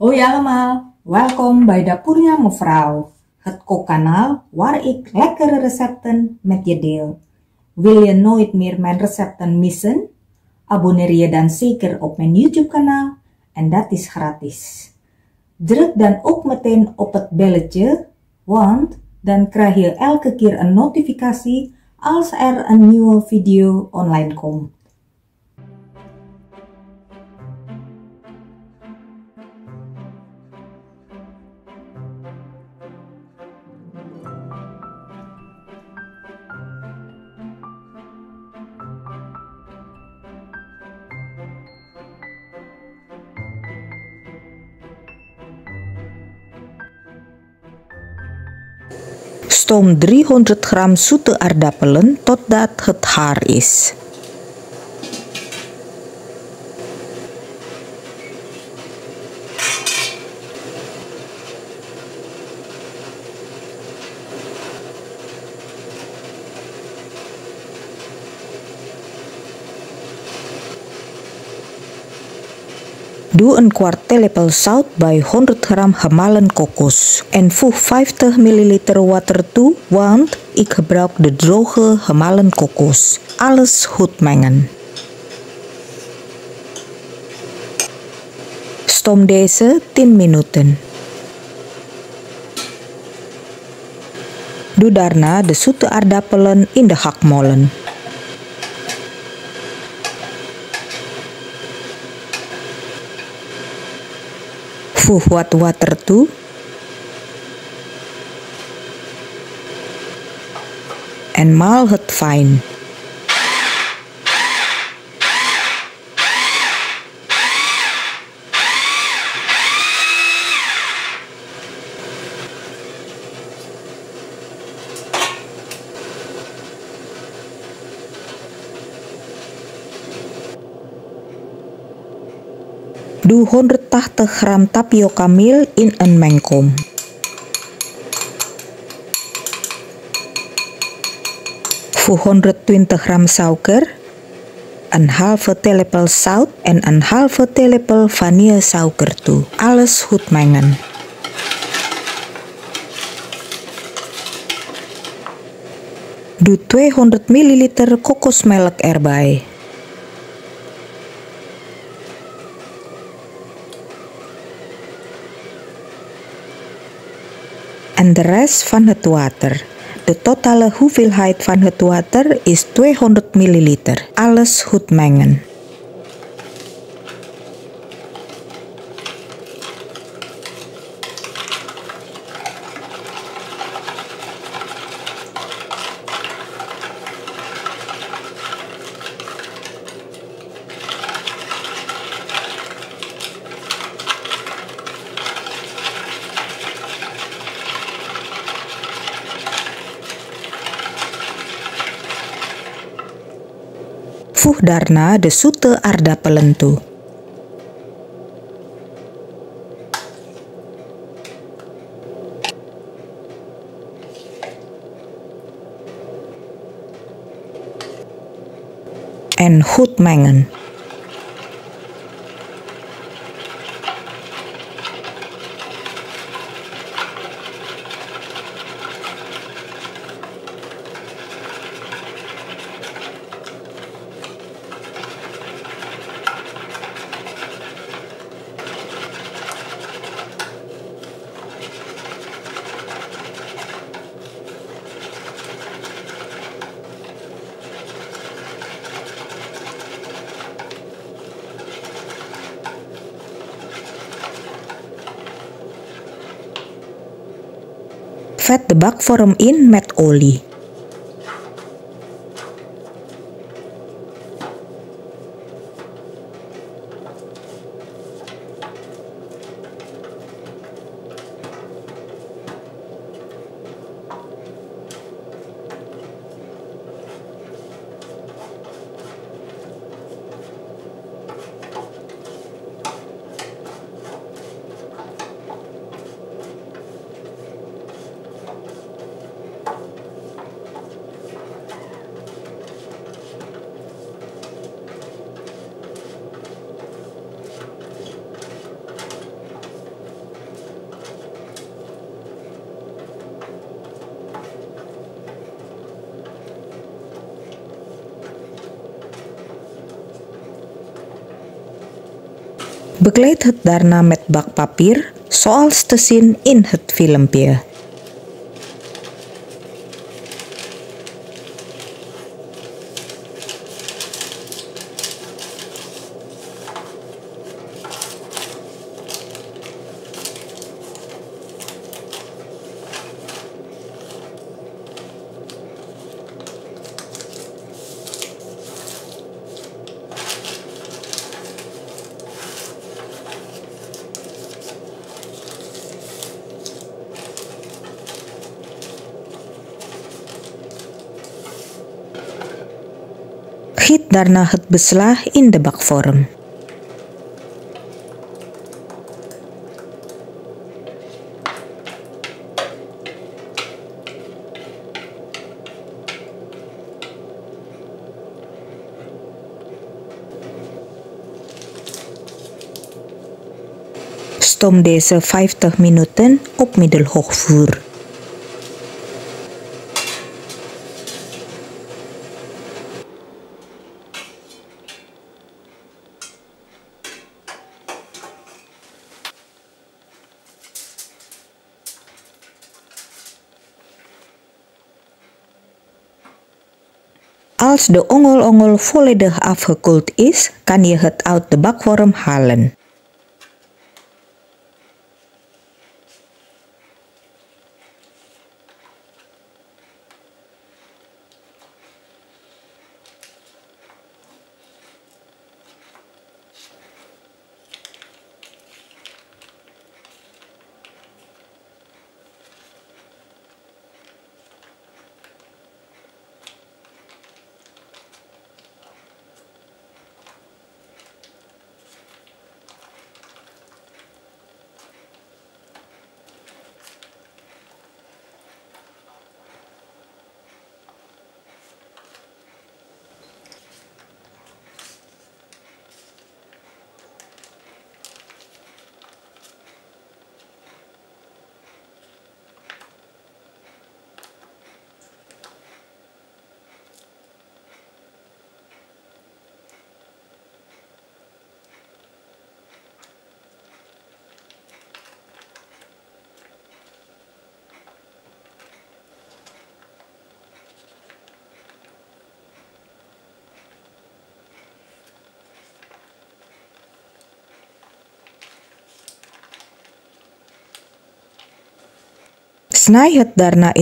Hoi allemaal, welkom bij Dapurnya Mevrouw, het kookkanaal waar ik lekkere recepten met je deel. Wil je nooit meer mijn recepten missen? Abonneer je dan zeker op mijn YouTube kanaal en dat is gratis. Druk dan ook meteen op het belletje, want dan krijg je elke keer een notificatie als er een nieuwe video online komt. Stoom 300 gram zoete aardappelen totdat het haar is. Doe een kwart theelepel zout bij 100 gram gemalen kokos en voeg 50 ml water toe, want ik gebruik de droge gemalen kokos. Alles goed mengen. Stoom deze 10 minuten. Doe daarna de zoete aardappelen in de hakmolen. Voeg wat water toe. En maal het fijn. Doe 180 gram tapioca meel in een mengkom. Voeg 120 gram suiker, een halve theelepel zout en een halve theelepel vanillesuiker toe. Alles goed mengen. Doe 200 ml kokosmelk erbij. En de rest van het water. De totale hoeveelheid van het water is 200 ml. Alles goed mengen. Voeg daarna de zoete aardappelen toe. En goed mengen. Vet de bakvorm in met olie. Begeleid het daarna met bakpapier, zoals te zien in het filmpje. Giet daarna het beslag in de bakvorm. Stom deze 50 minuten op middelhoog vuur. Als de ongel-ongel volledig afgekoeld is, kan je het uit de bakvorm halen. Snij het daarna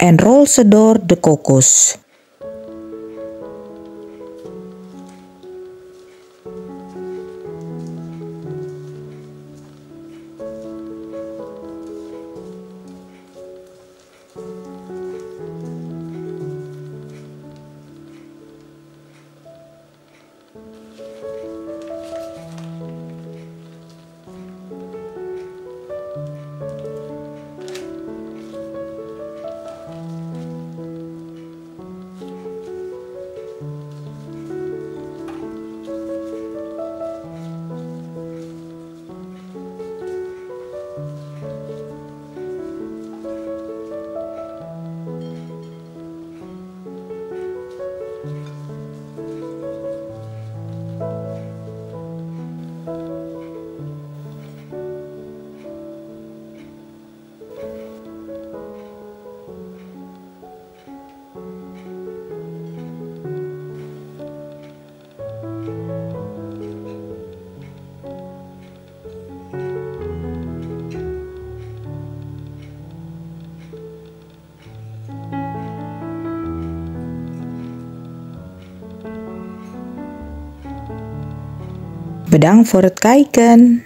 in stukjes. en rol ze door de kokos. Bedankt voor het kijken.